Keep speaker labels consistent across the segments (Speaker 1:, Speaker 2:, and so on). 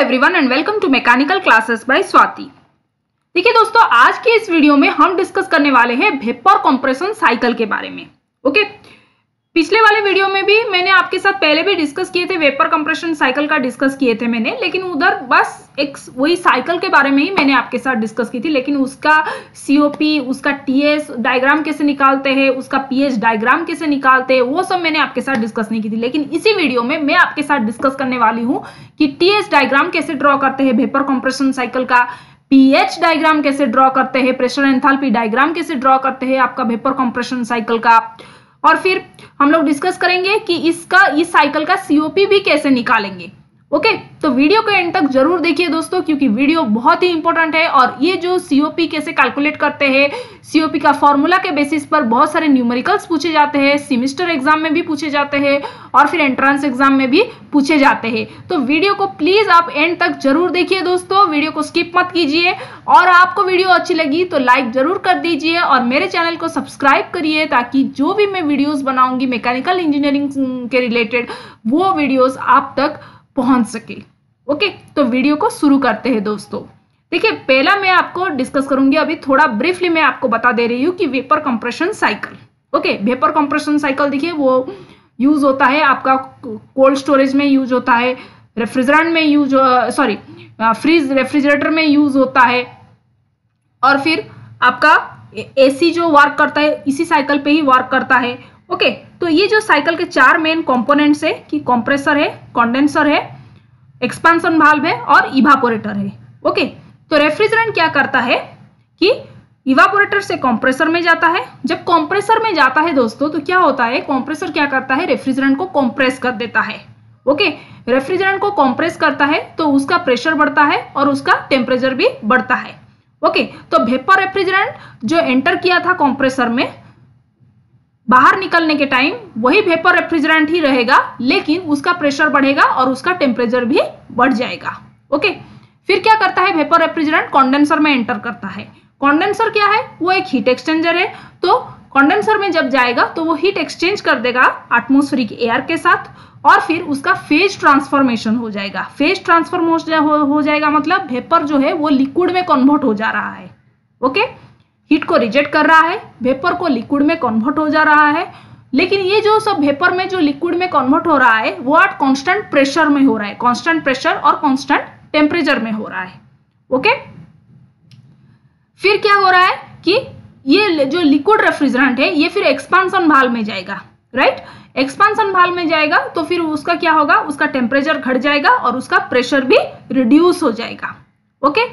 Speaker 1: Everyone and welcome to mechanical classes by Swati देखिए दोस्तों, आज के इस वीडियो में हम डिस्कस करने वाले हैं भेपर कंप्रेशन साइकिल के बारे में ओके पिछले वाले वीडियो में भी मैंने आपके साथ पहले भी डिस्कस किए थे वेपर कंप्रेशन साइकिल का डिस्कस किए थे मैंने, लेकिन उधर बस एक वही साइकिल के बारे में ही मैंने आपके साथ डिस्कस की थी, लेकिन उसका सीओपी उसका टीएस डायग्राम कैसे निकालते हैं, उसका पीएच डायग्राम कैसे निकालते हैं, वो सब मैंने आपके साथ डिस्कस नहीं की थी। लेकिन इसी वीडियो में मैं आपके साथ डिस्कस करने वाली हूँ कि टीएस डायग्राम कैसे ड्रॉ करते हैं वेपर कंप्रेशन साइकिल का पीएच डायग्राम कैसे ड्रॉ करते हैं प्रेशर एंथैल्पी डायग्राम कैसे ड्रॉ करते हैं आपका वेपर कंप्रेशन साइकिल का और फिर हम लोग डिस्कस करेंगे कि इसका, इस साइकिल का सीओपी भी कैसे निकालेंगे। ओके okay, तो वीडियो को एंड तक ज़रूर देखिए दोस्तों क्योंकि वीडियो बहुत ही इंपॉर्टेंट है और ये जो सीओपी कैसे कैलकुलेट करते हैं सीओपी का फॉर्मूला के बेसिस पर बहुत सारे न्यूमेरिकल्स पूछे जाते हैं सेमिस्टर एग्ज़ाम में भी पूछे जाते हैं और फिर एंट्रेंस एग्ज़ाम में भी पूछे जाते हैं। तो वीडियो को प्लीज़ आप एंड तक ज़रूर देखिए दोस्तों वीडियो को स्किप मत कीजिए और आपको वीडियो अच्छी लगी तो लाइक ज़रूर कर दीजिए और मेरे चैनल को सब्सक्राइब करिए ताकि जो भी मैं वीडियोज़ बनाऊँगी मैकेनिकल इंजीनियरिंग के रिलेटेड वो वीडियोज़ आप तक पहुँच सके। ओके? तो वीडियो को शुरू करते हैं दोस्तों। देखिए, पहला मैं आपको डिस्कस करूँगी, अभी थोड़ा ब्रीफली मैं आपको बता दे रही हूँ कि vapour compression cycle okay? Vapour compression cycle देखिए, वो यूज़ होता है, आपका कोल्ड स्टोरेज में यूज़ होता है रेफ्रिजरेंट में यूज़ सॉरी फ्रीज रेफ्रिजरेटर में यूज़ होता है। और फिर आपका एसी जो वर्क करता है, इसी साइकिल पे ही वर्क करता है। ओके तो ये जो साइकिल के चार मेन कंपोनेंट्स है, कि कंप्रेसर है कंडेंसर है एक्सपांसन भाल्व है और इवापोरेटर है, ओके तो रेफ्रिजरेंट क्या करता है, कि इवापोरेटर से कंप्रेसर में जाता है, जब कंप्रेसर में जाता है दोस्तों तो क्या होता है कंप्रेसर क्या करता है रेफ्रिजरेंट को कंप्रेस कर देता है, ओके रेफ्रिजरेंट को कंप्रेस करता है तो उसका प्रेशर बढ़ता है और उसका टेम्परेचर भी बढ़ता है, ओके तो वेपर रेफ्रिजरेंट जो एंटर किया था कंप्रेसर में बाहर निकलने के टाइम वही वेपर रेफ्रिजरेंट ही रहेगा, लेकिन उसका प्रेशर बढ़ेगा और उसका टेम्परेचर भी बढ़ जाएगा। ओके फिर क्या करता है वेपर रेफ्रिजरेंट कॉन्डेंसर में एंटर करता है। कॉन्डेंसर क्या है? वो एक हीट एक्सचेंजर है। तो कॉन्डेंसर में जब जाएगा तो वो हीट एक्सचेंज कर देगा एटमोस्फेरिक एयर के साथ और फिर उसका फ़ेज़ ट्रांसफॉर्मेशन हो जाएगा। फ़ेज़ ट्रांसफॉर्म हो जाएगा मतलब वेपर जो है वो लिक्विड में कन्वर्ट हो जा रहा है। ओके हीट को रिजेक्ट कर रहा है, वेपर को लिक्विड में कन्वर्ट हो जा रहा है। लेकिन ये जो सब वेपर में जो लिक्विड में कन्वर्ट हो रहा है, वो एट कांस्टेंट प्रेशर में हो रहा है। कांस्टेंट प्रेशर और कांस्टेंट टेम्परेचर में हो रहा है। ओके फिर क्या हो रहा है कि ये जो लिक्विड रेफ्रिजरेंट है, ये फिर एक्सपांसन भाल में जाएगा राइट एक्सपांसन भाल में जाएगा तो फिर उसका क्या होगा? उसका टेम्परेचर घट जाएगा और उसका प्रेशर भी रिड्यूस हो जाएगा। ओके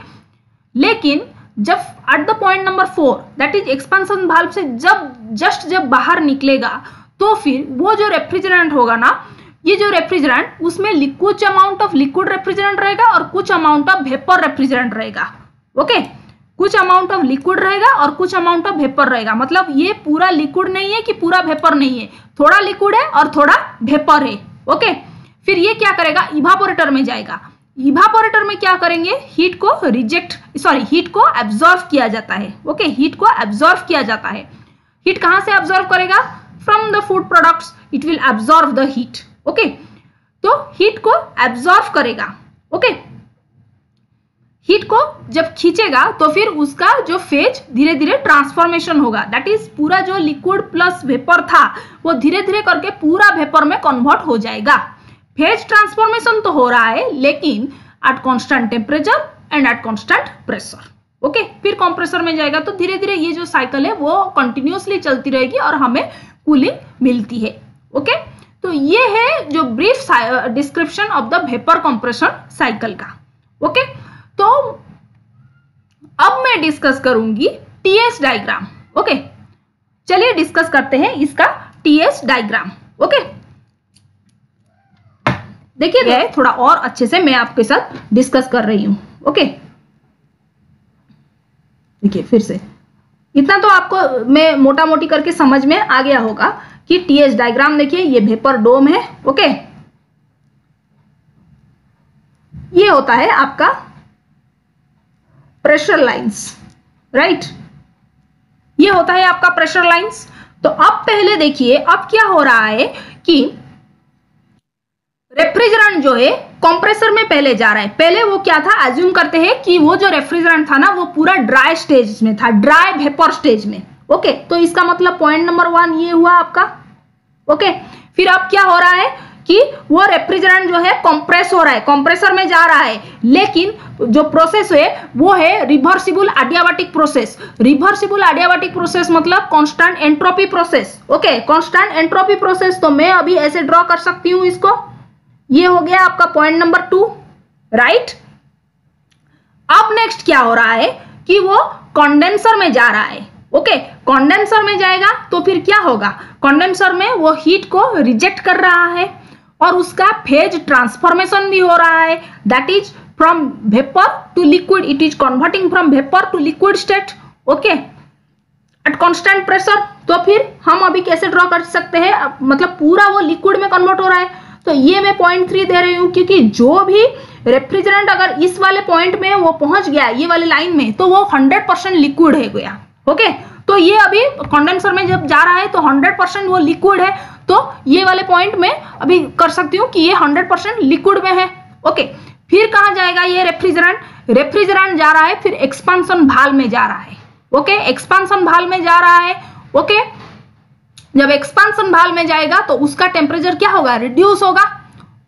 Speaker 1: लेकिन जब at the point number four that is expansion valve से जब जस्ट जब बाहर निकलेगा तो फिर वो जो रेफ्रिजरेंट होगा ना, ये जो रेफ्रिजरेंट उसमें कुछ अमाउंट ऑफ़ लिक्विड रेफ्रिजरेंट रहेगा और कुछ अमाउंट ऑफ़ वेपर रेफ्रिजरेंट रहेगा ओके कुछ अमाउंट ऑफ़ लिक्विड रहेगा और कुछ अमाउंट ऑफ़ वेपर रहेगा। मतलब ये पूरा लिक्विड नहीं है कि पूरा वेपर नहीं है। थोड़ा लिक्विड है और थोड़ा वेपर है ओके फिर ये क्या करेगा? इवापोरेटर में जाएगा। इवापोरेटर में क्या करेंगे? हीट को रिजेक्ट सॉरी हीट को एब्जॉर्व किया जाता है। Okay okay? हीट को एब्जॉर्व किया जाता है। हीट कहाँ से एब्जॉर्व करेगा? From the food products it will absorb the heat okay तो हीट को एब्जॉर्व करेगा। Okay okay? हीट को जब खींचेगा तो फिर उसका जो फ़ेज़ धीरे धीरे ट्रांसफॉर्मेशन होगा। दैट इज़ पूरा जो लिक्विड प्लस वेपर था, वो धीरे धीरे करके पूरा वेपर में कन्वर्ट हो जाएगा। फ़ेज़ ट्रांसफॉर्मेशन तो हो रहा है, लेकिन at constant temperature and at constant pressure okay फिर कंप्रेसर में जाएगा तो धीरे धीरे ये जो साइकिल है, वो कंटिन्यूसली चलती रहेगी और हमें कूलिंग मिलती है। Okay okay? तो ये है जो brief description of the vapour compression cycle का। Okay okay? तो अब मैं डिस्कस करूँगी टीएस डायग्राम ओके चलिए डिस्कस करते हैं इसका टीएस डायग्राम ओके देखिए थोड़ा और अच्छे से मैं आपके साथ डिस्कस कर रही हूँ ओके देखिए फिर से। इतना तो आपको मैं मोटा मोटी करके समझ में आ गया होगा कि टीएस डायग्राम देखिए ये भेपर डोम है ओके ये होता है आपका प्रेशर लाइंस राइट ये होता है आपका प्रेशर लाइंस तो अब पहले देखिए अब क्या हो रहा है कि रेफ्रिजरेंट जो है कंप्रेसर में पहले जा रहा है। पहले वो क्या था? एज्यूम करते हैं कि वो जो रेफ्रिजरेंट था ना, वो पूरा ड्राई स्टेज में था ड्राई वेपर स्टेज में। ओके तो इसका मतलब पॉइंट नंबर वन ये हुआ आपका। ओके फिर अब क्या हो रहा है कि वो रेफ्रिजरेंट जो है कंप्रेस हो रहा है। कंप्रेसर में जा रहा है। लेकिन जो प्रोसेस है, वो है reversible adiabatic process reversible adiabatic process मतलब constant entropy process okay constant entropy process तो मैं अभी ऐसे ड्रॉ कर सकती हूँ इसको। ये हो गया आपका पॉइंट नंबर टू राइट अब नेक्स्ट क्या हो रहा है कि वो कंडेंसर में जा रहा है ओके कंडेंसर में जाएगा तो फिर क्या होगा? कंडेंसर में वो हीट को रिजेक्ट कर रहा है और उसका फ़ेज़ ट्रांसफॉर्मेशन भी हो रहा है। That is from vapour to liquid it is converting from vapour to liquid state okay at constant pressure तो फिर हम अभी कैसे ड्रॉ कर सकते हैं? मतलब पूरा वो लिक्विड में कन्वर्ट हो रहा है। तो ये मैं पॉइंट थ्री दे रही हूँ, क्योंकि जो भी रेफ्रिजरेंट अगर इस वाले पॉइंट में वो पहुँच गया, ये वाले लाइन में तो वो हंड्रेड परसेंट लिक्विड है गया ओके तो ये अभी कंडेंसर में जब जा रहा है तो हंड्रेड परसेंट वो लिक्विड है तो ये वाले पॉइंट में अभी कर सकती हूँ कि ये हंड्रेड परसेंट लिक्विड में है ओके फिर कहा जाएगा ये रेफ्रिजरेंट रेफ्रिजरेंट जा रहा है, फिर एक्सपांसन भाल में जा रहा है ओके एक्सपांसन भाल में जा रहा है ओके जब एक्सपांसन भाल में जाएगा तो उसका टेम्परेचर क्या होगा? रिड्यूस होगा।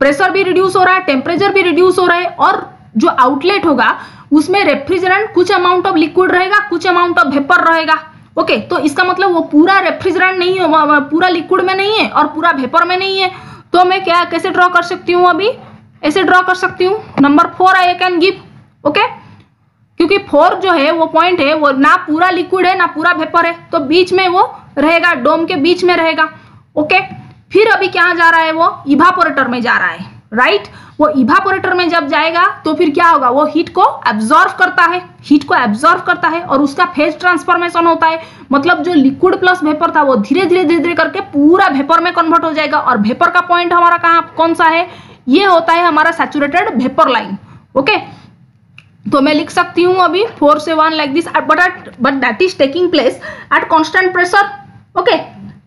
Speaker 1: प्रेशर भी रिड्यूस हो रहा है टेम्परेचर भी रिड्यूस हो रहा है, और जो आउटलेट होगा, उसमें रेफ्रिजरेंट कुछ अमाउंट ऑफ़ लिक्विड रहेगा, कुछ अमाउंट ऑफ़ वेपर रहेगा। ओके तो इसका मतलब वो पूरा रेफ्रिजरेंट नहीं है पूरा लिक्विड में नहीं है, और पूरा वेपर में नहीं है। तो मैं क्या, कैसे ड्रॉ कर सकती हूँ अभी? ऐसे ड्रॉ कर सकती हूँ। Number four I can give okay क्योंकि फोर जो है, वो पॉइंट है, वो ना पूरा लिक्विड है, ना पूरा वेपर है। तो बीच में वो रहेगा, डोम के बीच में रहेगा। ओके? फिर अभी क्या जा रहा है वो? इभापोरेटर में जा रहा है राइट वो इभापोरेटर में जब जाएगा तो फिर क्या होगा? वो हीट को एब्जॉर्व करता है हीट को एब्जॉर्व करता है और उसका फ़ेज़ ट्रांसफॉर्मेशन होता है। मतलब जो लिक्विड प्लस वेपर था, वो धीरे धीरे धीरे धीरे करके पूरा वेपर में कन्वर्ट हो जाएगा। और वेपर का पॉइंट हमारा कहाँ, कौन सा है? ये होता है हमारा सैचुरेटेड वेपर लाइन ओके तो मैं लिख सकती हूँ अभी फोर से one like this but but that is taking place at constant pressure okay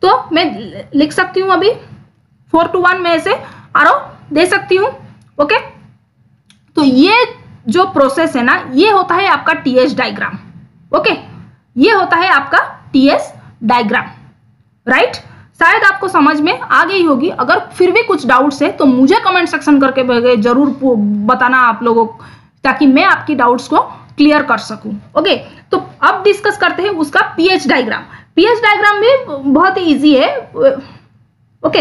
Speaker 1: तो मैं लिख सकती हूँ अभी फोर टू वन में ऐसे आरो दे सकती हूँ ओके तो ये जो प्रोसेस है ना, ये होता है आपका टीएस डायग्राम ओके ये होता है आपका टीएस डायग्राम राइट शायद आपको समझ में आ गई होगी, अगर फिर भी कुछ डाउट्स है तो मुझे कमेंट सेक्शन करके ज़रूर बताना आप लोगों को, ताकि मैं आपकी डाउट्स को क्लियर कर सकूँ ओके तो अब डिस्कस करते हैं उसका पीएच डायग्राम पीएच डायग्राम भी बहुत ईजी है। ओके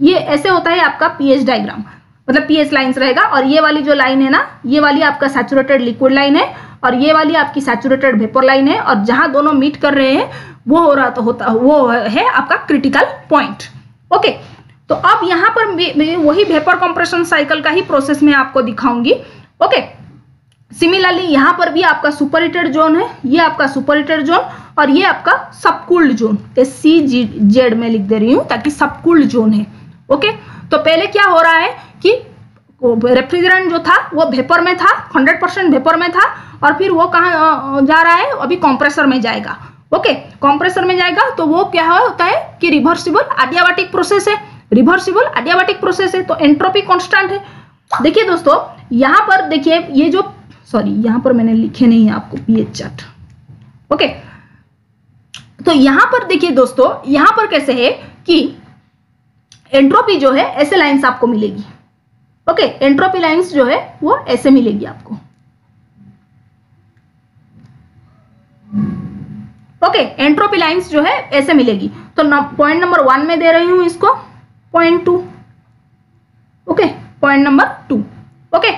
Speaker 1: ये ऐसे होता है आपका पीएच डायग्राम मतलब पीएच लाइंस रहेगा और ये वाली जो लाइन है ना, ये वाली आपका सैचुरेटेड लिक्विड लाइन है और ये वाली आपकी सैचुरेटेड वेपर लाइन है और जहाँ दोनों मीट कर रहे हैं, वो हो रहा तो होता, वो है आपका क्रिटिकल पॉइंट ओके तो अब यहाँ पर वही वेपर कंप्रेशन साइकिल का ही प्रोसेस में आपको दिखाऊँगी। ओके सिमिलरली यहाँ पर भी आपका सुपर हीटेड जोन है, ये आपका सुपर हीटेड जोन और ये आपका subcooled zone S C G Z में लिख दे रही हूँ ताकि सबकूल्ड जोन है। ओके तो पहले क्या हो रहा है कि रेफ्रिजरेंट जो था, वो वेपर में था हंड्रेड परसेंट वेपर में था और फिर वो कहाँ जा रहा है? अभी कॉम्प्रेसर में जाएगा। ओके कॉम्प्रेसर में जाएगा तो वो क्या होता है कि रिवर्सिबल एडियाबाटिक प्रोसेस है। रिवर्सिबल एडियाबाटिक प्रोसेस है तो एंट्रोपी कॉन्स्टेंट है। देखिए दोस्तों, यहाँ पर देखिए, ये जो सॉरी यहाँ पर मैंने लिखे नहीं है आपको पीएच चार्ट ओके तो यहाँ पर देखिए दोस्तों, यहाँ पर कैसे है कि एंट्रोपी जो है, ऐसे लाइंस आपको मिलेगी। ओके एंट्रोपी लाइंस जो है, वो ऐसे मिलेगी आपको। ओके एंट्रोपी लाइंस जो है, ऐसे मिलेगी। तो पॉइंट नंबर वन में दे रही हूँ इसको point two okay point number two okay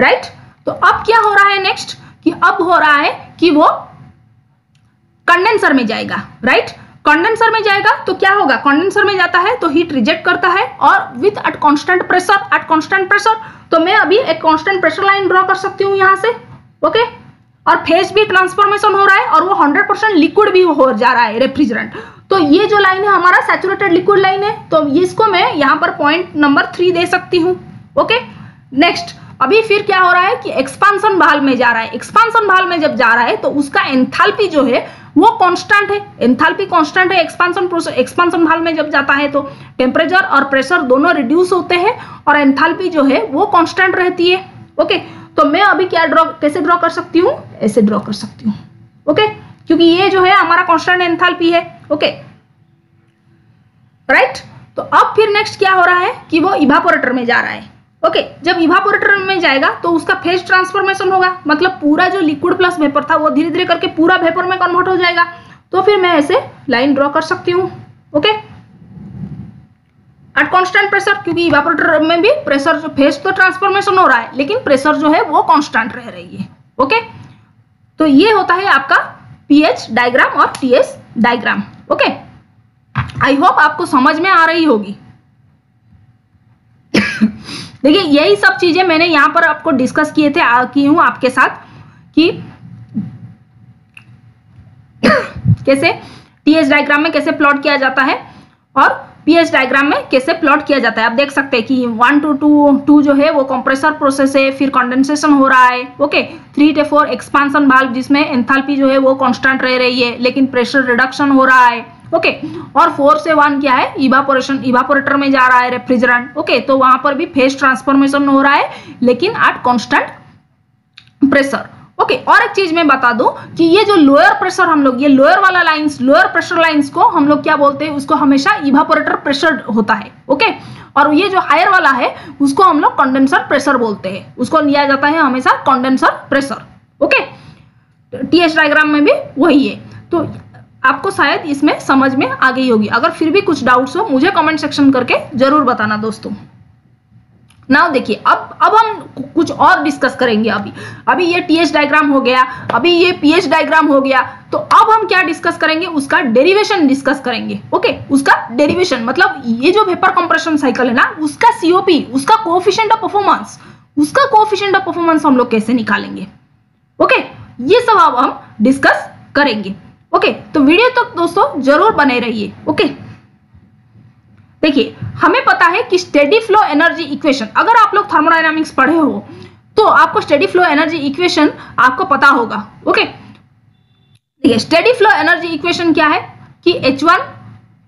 Speaker 1: right तो अब क्या हो रहा है नेक्स्ट कि अब हो रहा है कि वो कंडेंसर में जाएगा राइट कंडेंसर में जाएगा तो क्या होगा? कंडेंसर में जाता है तो हीट रिजेक्ट करता है और with at constant pressure at constant pressure तो मैं अभी एक कांस्टेंट प्रेशर लाइन ड्रॉ कर सकती हूँ यहाँ से ओके और फेस भी ट्रांसफॉर्मेशन हो रहा है और वो 100 परसेंट लिक्विड भी हो जा रहा है रेफ्रिजरेंट तो ये जो लाइन है हमारा सैचुरेटेड लिक्विड लाइन है तो इसको मैं यहाँ पर पॉइंट नंबर थ्री दे सकती हूँ ओके नेक्स्ट अभी फिर क्या हो रहा है कि एक्सपांसन भाल में जा रहा है। एक्सपांसन भाल में जब जा रहा है तो उसका एंथैल्पी जो है, वो कांस्टेंट है। एंथैल्पी कांस्टेंट है एक्सपांसन प्रोसेस एक्सपांसन भाल में जब जाता है तो टेम्परेचर और प्रेशर दोनों रिड्यूस होते हैं और एंथैल्पी जो है, वो कांस्टेंट रहती है। ओके तो मैं अभी क्या ड्रॉ कैसे ड्रॉ कर सकती हूँ? ऐसे ड्रॉ कर सकती हूँ। ओके क्योंकि ये जो है, हमारा कांस्टेंट एंथैल्पी है। ओके राइट तो अब फिर नेक्स्ट क्या हो रहा है कि वो इवापोरेटर में जा रहा है। ओके जब इवापोरेटर में जाएगा तो उसका फ़ेज़ ट्रांसफॉर्मेशन होगा। मतलब पूरा जो लिक्विड प्लस वेपर था, वो धीरे धीरे करके पूरा वेपर में कन्वर्ट हो जाएगा। तो फिर मैं ऐसे लाइन ड्रॉ कर सकती हूँ। ओके एट कांस्टेंट प्रेशर क्योंकि इवापोरेटर में भी प्रेशर जो फ़ेज़ तो ट्रांसफॉर्मेशन हो रहा है, लेकिन प्रेशर जो है, वो कांस्टेंट रह रही है। ओके तो ये होता है आपका पीएच डायग्राम और TS diagram okay I hope आपको समझ में आ रही होगी। देखिए, यही सब चीज़ें मैंने यहाँ पर आपको डिस्कस किए थे की हूँ आपके साथ, कि कैसे टीएस डायग्राम में कैसे प्लॉट किया जाता है, और पीएच डायग्राम में कैसे प्लॉट किया जाता है। आप देख सकते हैं कि वन टू टू टू जो है, वो कंप्रेसर प्रोसेस है, फिर कंडेंसेशन हो रहा है okay three to four expansion valve जिसमें एंथैल्पी जो है, वो कांस्टेंट रह रही है, लेकिन प्रेशर रिडक्शन हो रहा है ओके और फोर से वन क्या है? इवापोरेशन इवापोरेटर में जा रहा है रेफ्रिजरेंट ओके तो वहाँ पर भी फेस ट्रांसफॉर्मेशन हो रहा है, लेकिन at constant pressure okay okay, और एक चीज़ मैं बता दूँ कि ये जो लोअर प्रेशर हम लोग ये लोअर वाला लाइंस लोअर प्रेशर लाइंस को हम लोग क्या बोलते हैं? उसको हमेशा इवापोरेटर प्रेशर होता है ओके okay? और ये जो हायर वाला है उसको हम लोग कंडेंसर प्रेशर बोलते हैं। उसको लिया जाता है हमेशा condenser pressure okay TS diagram में भी वही है। तो आपको शायद इसमें समझ में आ गई होगी। अगर फिर भी कुछ डाउट्स हो मुझे कमेंट सेक्शन करके ज़रूर बताना दोस्तों। नाउ देखिए, अब अब हम कुछ और डिस्कस करेंगे अभी। अभी ये टीएच डायग्राम हो गया, अभी ये पीएच डायग्राम हो गया तो अब हम क्या डिस्कस करेंगे? उसका डेरिवेशन डिस्कस करेंगे ओके उसका डेरिवेशन मतलब ये जो वेपर कंप्रेशन साइकिल है ना, उसका सीओपी उसका कोफिशियंट ऑफ़ परफॉर्मेंस उसका कोफिशियंट ऑफ़ परफॉर्मेंस हम लोग कैसे निकालेंगे? ओके ये सब अब हम डिस्कस करेंगे ओके तो वीडियो तक तो दोस्तों ज़रूर बने रहिए ओके देखिए, हमें पता है कि स्टेडी फ्लो एनर्जी इक्वेशन अगर आप लोग थर्मोडाइनमिक्स पढ़े हो तो आपको स्टेडी फ्लो एनर्जी इक्वेशन आपको पता होगा ओके देखिए स्टेडी फ्लो एनर्जी इक्वेशन क्या है? कि H one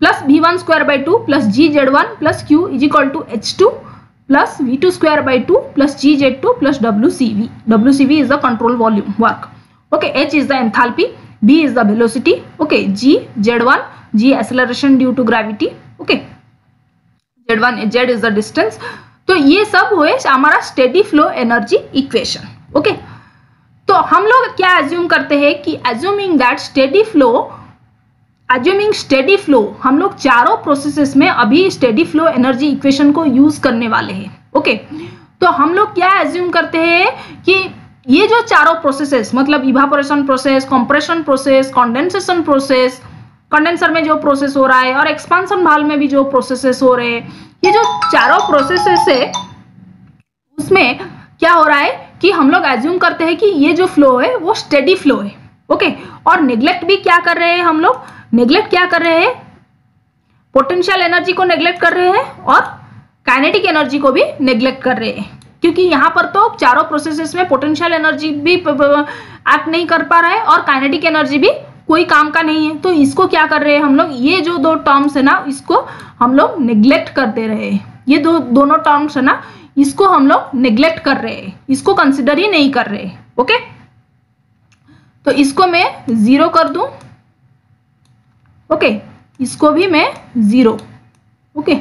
Speaker 1: plus V one square by two plus G Z one plus Q is equal to H two plus V two square by two plus G Z two plus W C V W C V is the control volume work okay H is the enthalpy b is the velocity, okay? G z1 g acceleration due to gravity okay z1 z is the distance. तो ये सब हुए हमारा steady flow energy equation okay तो हम लोग क्या assume करते हैं कि assuming that steady flow assuming steady flow हम लोग चारों प्रोसेसेस में अभी स्टेडी फ्लो एनर्जी इक्वेशन को यूज़ करने वाले हैं ओके तो हम लोग क्या एज्यूम करते हैं कि ये जो चारों प्रोसेसेस मतलब evaporation process compression process condensation process condenser में जो प्रोसेस हो रहा है और एक्सपांसन भाल में भी जो प्रोसेसेस हो रहे हैं, ये जो चारों प्रोसेसेस है, उसमें क्या हो रहा है कि हम लोग एज्यूम करते हैं कि ये जो फ्लो है, वो स्टेडी फ्लो है ओके और नेग्लेक्ट भी क्या कर रहे हैं हम लोग? नेग्लेक्ट क्या कर रहे हैं? पोटेंशियल एनर्जी को नेग्लेक्ट कर रहे हैं और काइनेटिक एनर्जी को भी नेग्लेक्ट कर रहे हैं। क्योंकि यहाँ पर तो चारों प्रोसेसेस में पोटेंशियल एनर्जी भी एक्ट नहीं कर पा रहा है और काइनेटिक एनर्जी भी कोई काम का नहीं है तो इसको क्या कर रहे हैं हम लोग? ये जो दो टर्म्स है ना, इसको हम लोग निग्लेक्ट कर दे रहे। ये दो, दोनों टर्म्स है ना, इसको हम लोग निग्लेक्ट कर रहे हैं। इसको कंसिडर ही नहीं कर रहे ओके तो इसको मैं ज़ीरो कर दू ओके इसको भी मैं ज़ीरो ओके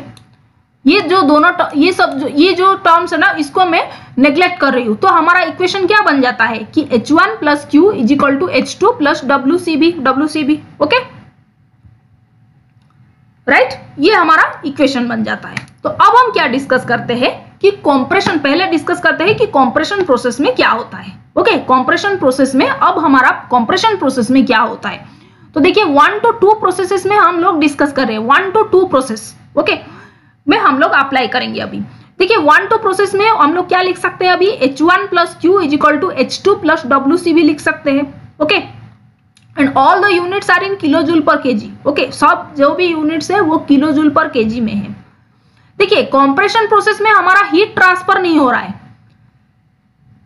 Speaker 1: ये जो दोनों ये सब जो, ये जो टर्म्स है ना, इसको मैं नेग्लेक्ट कर रही हूँ। तो हमारा इक्वेशन क्या बन जाता है कि H one plus Q is equal to H two plus W C B W C B okay right ये हमारा इक्वेशन बन जाता है। तो अब हम क्या डिस्कस करते हैं कि कॉम्प्रेशन पहले डिस्कस करते हैं कि कॉम्प्रेशन प्रोसेस में क्या होता है ओके कॉम्प्रेशन प्रोसेस में अब हमारा कॉम्प्रेशन प्रोसेस में क्या होता है? तो देखिए वन टू टू प्रोसेसेस में हम लोग डिस्कस कर रहे हैं। One to two process okay में हम लोग अप्लाई करेंगे अभी। देखिए वन टू प्रोसेस में हम लोग क्या लिख सकते हैं अभी? H one plus Q is equal to H two plus W C भी लिख सकते हैं okay and all the units are in kilo joule per K G okay सब जो भी यूनिट्स है, वो किलो जूल पर के जी में है। देखिए कॉम्प्रेशन प्रोसेस में हमारा हीट ट्रांसफ़र नहीं हो रहा है।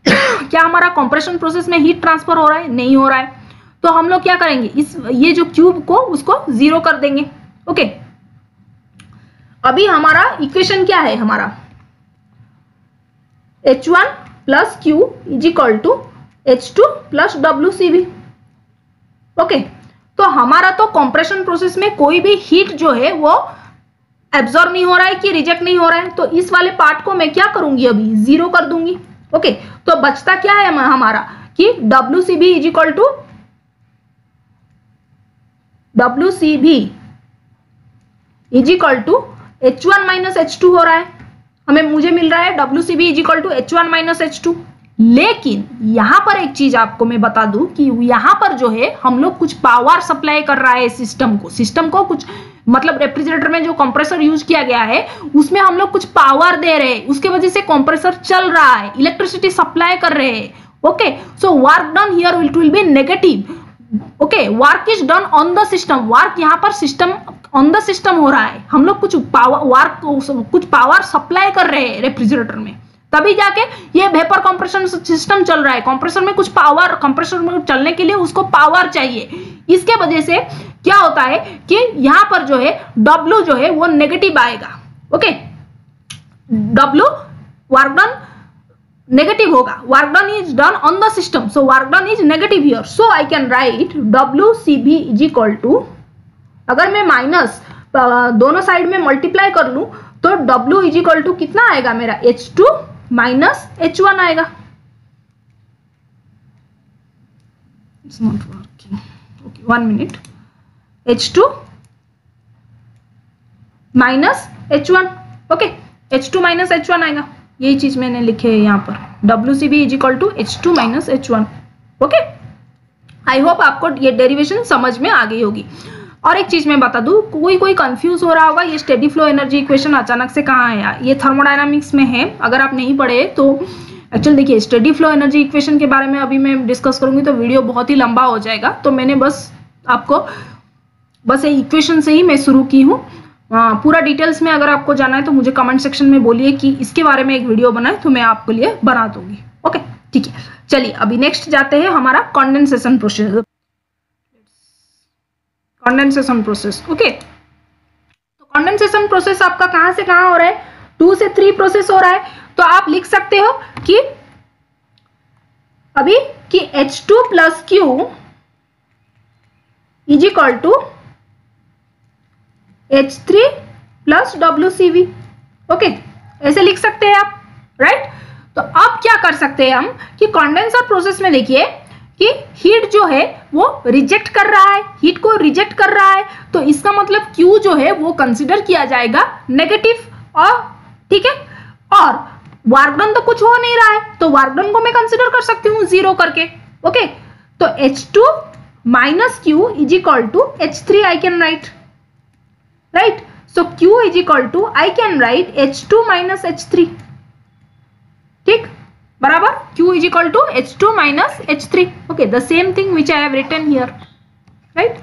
Speaker 1: क्या हमारा कंप्रेशन प्रोसेस में हीट ट्रांसफ़र हो रहा है? नहीं हो रहा है। तो हम लोग क्या करेंगे? इस, ये जो क्यूब को, उसको ज़ीरो कर देंगे ओके अभी हमारा इक्वेशन क्या है हमारा? H one plus Q is equal to H two plus W C B okay तो हमारा तो कंप्रेशन प्रोसेस में कोई भी हीट जो है वो एब्जॉर्ब नहीं हो रहा है कि रिजेक्ट नहीं हो रहा है तो इस वाले पार्ट को मैं क्या करूँगी अभी? ज़ीरो कर दूँगी। ओके तो बचता क्या है हमारा? कि W C B is equal to W C B is equal to H one minus H two हो रहा है। हमें मुझे मिल रहा है W C B is equal to H one minus H two लेकिन यहाँ पर एक चीज़ आपको मैं बता दूँ कि यहाँ पर जो है, हम लोग कुछ पावर सप्लाई कर रहा है सिस्टम को। सिस्टम को कुछ मतलब रेफ्रिजरेटर में जो कंप्रेसर यूज़ किया गया है, उसमें हम लोग कुछ पावर दे रहे हैं। उसके वजह से कंप्रेसर चल रहा है इलेक्ट्रिसिटी सप्लाई कर रहे हैं। Okay so work done here will will be negative okay work is done on the system work यहाँ पर सिस्टम ऑन द सिस्टम हो रहा है। हम लोग कुछ पावर वर्क कुछ पावर सप्लाई कर रहे हैं रेफ्रिजरेटर में। तभी जाके ये वेपर कंप्रेशन सिस्टम चल रहा है। कंप्रेसर में कुछ पावर कंप्रेसर में चलने के लिए उसको पावर चाहिए। इसके वजह से क्या होता है कि यहाँ पर जो है डब्ल्यू जो है, वो नेगेटिव आएगा। Okay W work done negative होगा। Work done is done on the system so work done is negative here so I can write W C B is equal to अगर मैं माइनस दोनों side में multiply कर लू तो W is equal to कितना आएगा मेरा? H two minus H one आएगा। Okay, one minute. H2 minus H one okay H two minus H one आएगा। यही चीज़ मैंने लिखे है यहाँ पर। W C B is equal to H two minus H one okay I hope आपको ये डेरिवेशन समझ में आ गई होगी। और एक चीज़ मैं बता दूँ, कोई कोई कंफ्यूज हो रहा होगा, ये स्टेडी फ्लो एनर्जी इक्वेशन अचानक से कहाँ आया ये थर्मोडाइनमिक्स में है, अगर आप नहीं पढ़े तो एक्चुअली देखिए स्टेडी फ्लो एनर्जी इक्वेशन के बारे में अभी मैं डिस्कस करूँगी तो वीडियो बहुत ही लंबा हो जाएगा। तो मैंने बस आपको, बस ये इक्वेशन से ही मैं शुरू की हूँ। पूरा डिटेल्स में अगर आपको जाना है तो मुझे कमेंट सेक्शन में बोलिए कि इसके बारे में एक वीडियो बनाए तो मैं आपके लिए बना दूँगी। ओके ठीक है। चलिए, अभी नेक्स्ट जाते हैं हमारा condensation process condensation process okay तो कॉन्डेंसेशन प्रोसेस आपका कहाँ से कहाँ हो रहा है? टू से थ्री प्रोसेस हो रहा है। तो आप लिख सकते हो कि अभी कि H two plus Q is equal to H three plus W C V okay ऐसे लिख सकते हैं आप राइट right? तो अब क्या कर सकते हैं हम कि कॉन्डेंसर प्रोसेस में देखिए कि हीट जो है वो रिजेक्ट कर रहा है हीट को रिजेक्ट कर रहा है तो इसका मतलब क्यू जो है वो कंसिडर किया जाएगा नेगेटिव और, ठीक है? और वार्कडन तो कुछ हो नहीं रहा है तो वार्कडन को मैं कंसिडर कर सकती हूँ ज़ीरो करके ओके तो H two minus Q is equal to H three I can write Q is equal to I can write H two minus H three ठीक बराबर equal to H two minus H three okay the same thing which I have written here right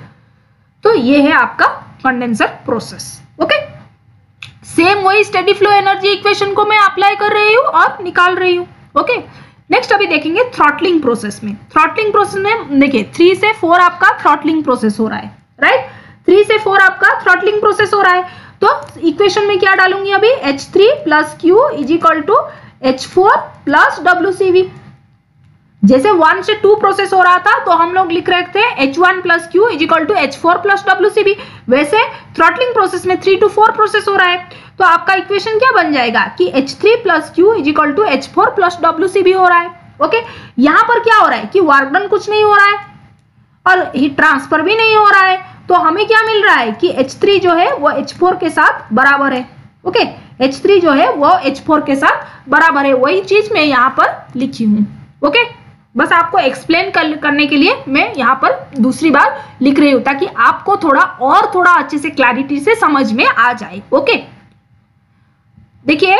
Speaker 1: तो ये है आपका condenser process okay same वही steady flow energy equation को मैं apply कर रही हूँ और निकाल रही हूँ. ओके नेक्स्ट अभी देखेंगे थ्रॉटलिंग प्रोसेस में. थ्रॉटलिंग प्रोसेस में, देखिए थ्री से फोर आपका थ्रॉटलिंग प्रोसेस हो रहा है. राइट थ्री से फोर आपका थ्रॉटलिंग प्रोसेस हो रहा है। तो इक्वेशन में क्या डालूँगी अभी? H three plus Q is equal to H four plus W C V जैसे वन से टू प्रोसेस हो रहा था तो हम लोग लिख रहे थे H one plus Q is equal to H four plus W C B वैसे थ्रॉटलिंग प्रोसेस में थ्री टू फोर प्रोसेस हो रहा है। तो आपका इक्वेशन क्या बन जाएगा कि H three plus Q is equal to H four plus W C B हो रहा है। ओके? यहाँ पर क्या हो रहा है कि वर्कडन कुछ नहीं हो रहा है और हीट ट्रांसफ़र भी नहीं हो रहा है। तो हमें क्या मिल रहा है कि H3 जो है वो H4 के साथ बराबर है। ओके H3 जो है वो H4 के साथ बराबर है। वही चीज़ मैं यहाँ पर लिखी हूँ। ओके बस आपको एक्सप्लेन कर, करने के लिए मैं यहाँ पर दूसरी बार लिख रही हूँ ताकि आपको थोड़ा और थोड़ा अच्छे से क्लैरिटी से समझ में आ जाए। ओके देखिए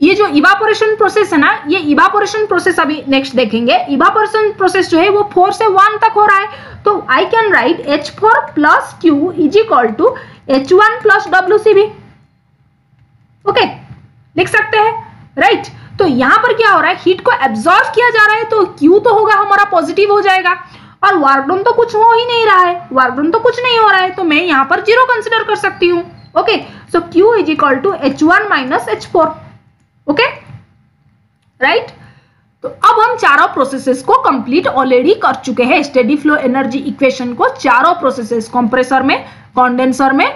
Speaker 1: ये जो इवापोरेशन प्रोसेस है ना, ये इवापोरेशन प्रोसेस अभी नेक्स्ट देखेंगे। इवापोरेशन प्रोसेस जो है, वो फोर से वन तक हो रहा है। तो I can write H four plus Q is equal to H one plus W C B okay लिख सकते हैं राइट right? तो यहाँ पर क्या हो रहा है? हीट को एब्जॉर्व किया जा रहा है तो क्यू तो होगा हमारा पॉजिटिव हो जाएगा। और वार्कडन तो कुछ हो ही नहीं रहा है। वार्कडन तो कुछ नहीं हो रहा है तो मैं यहाँ पर ज़ीरो कंसिडर कर सकती हूँ। Okay so Q is equal to H one minus H four okay? Right तो अब हम चारों प्रोसेसेस को कंप्लीट ऑलरेडी कर चुके हैं। स्टेडी फ्लो एनर्जी इक्वेशन को चारों प्रोसेसेस कंप्रेसर में कंडेंसर में,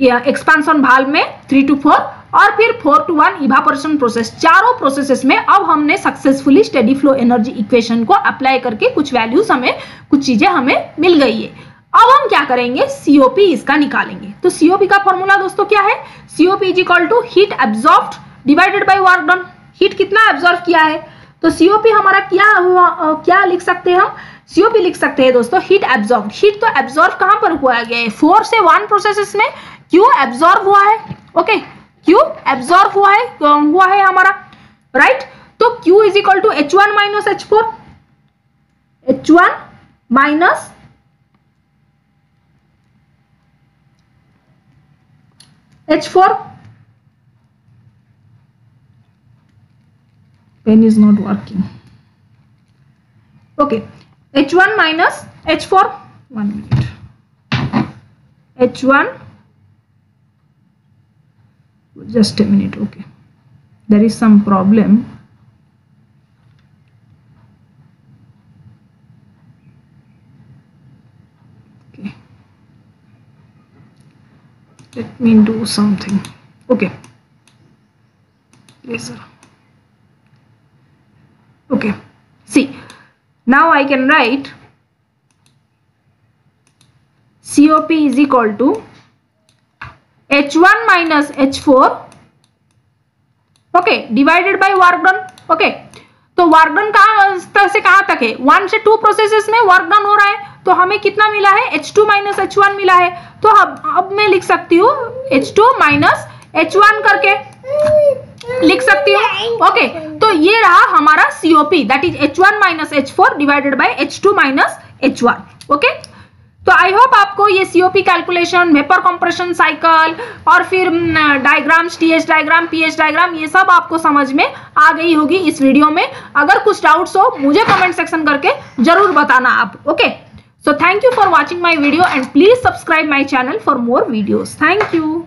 Speaker 1: या एक्सपांसन भाल में थ्री टू फोर और फिर four two one evaporation process चारों प्रोसेसेस में अब हमने successfully steady flow energy equation को अप्लाई करके कुछ वैल्यूज़ हमें, कुछ चीज़ें हमें मिल गई है। अब हम क्या करेंगे? सीओपी इसका निकालेंगे। तो सीओपी का फॉर्मूला दोस्तों क्या है? COP is equal to heat absorb divided by work done heat कितना एब्जॉर्व किया है? तो सीओपी हमारा क्या हुआ आ, क्या लिख सकते हैं हम? सीओपी लिख सकते हैं दोस्तों हीट एब्जॉर्ब हीट तो एब्जॉर्ब कहाँ पर हुआ गया है फोर से वन प्रोसेस में क्यों एब्जॉर्ब हुआ है? ओके क्यू एब्जॉर्ब हुआ है? हुआ है हमारा? राइट तो Q is equal to H one minus H four H one minus H four pen is not working. Okay. H1 minus h4 one minute. H1 just a minute okay. There is some problem. Okay. Let me do something. Okay. Yes sir okay. See, now I can write COP is equal to H1 minus H4 okay divided by work done okay तो work done कहाँ से कहाँ तक है? One से two processes में work done हो रहा है तो हमें कितना मिला है? H two minus H one मिला है। तो अब अब मैं लिख सकती हूँ H two minus H one करके। लिख सकती हूँ? ओके तो ये रहा हमारा COP that is H one minus H four divided by H two minus H one okay तो आई होप आपको ये COP calculation vapour compression cycle और फिर diagrams TH diagram PH diagram ये सब आपको समझ में आ गई होगी इस वीडियो में। अगर कुछ डाउट्स हो, मुझे कमेंट सेक्शन करके ज़रूर बताना आप okay so thank you for watching my video and please subscribe my channel for more videos thank you